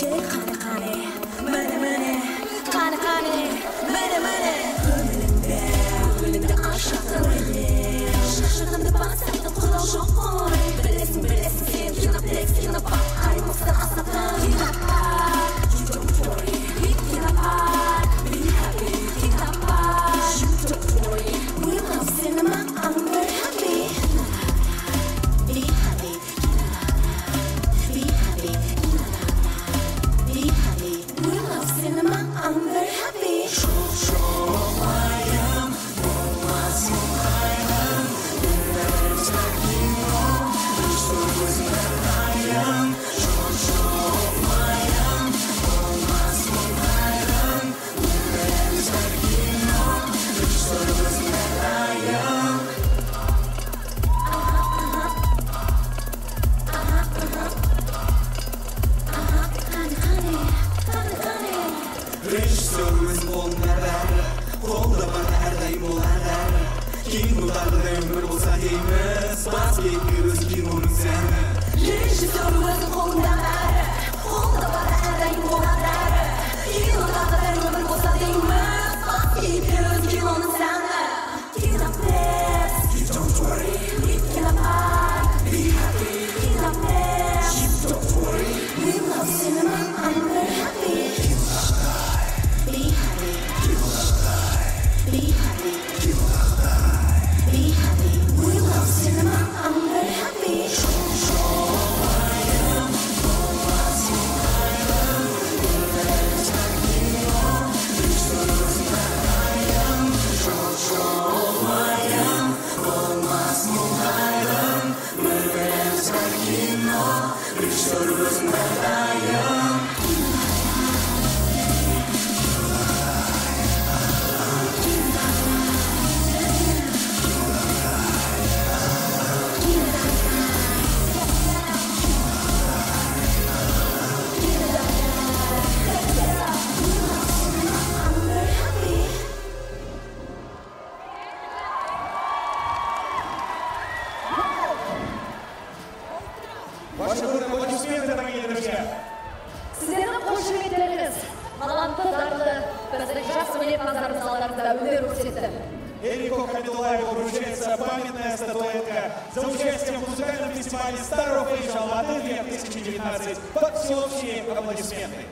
Kane, kane, kane, money. kane, kane, kane, kane, бізге үйреткеніміз режиссер өзі қолында бәрі қолда бар әрдайым sorulmaz қошеметтеріңіз талантты дарлы біздің жас өнер назарыңызға өнер көрсетті Эрико Хамидулаеву вручается памятная статуэтка за участие в музыкальном фестивале Старого Парижа «Латвия 2019» под всеобщие аплодисменты.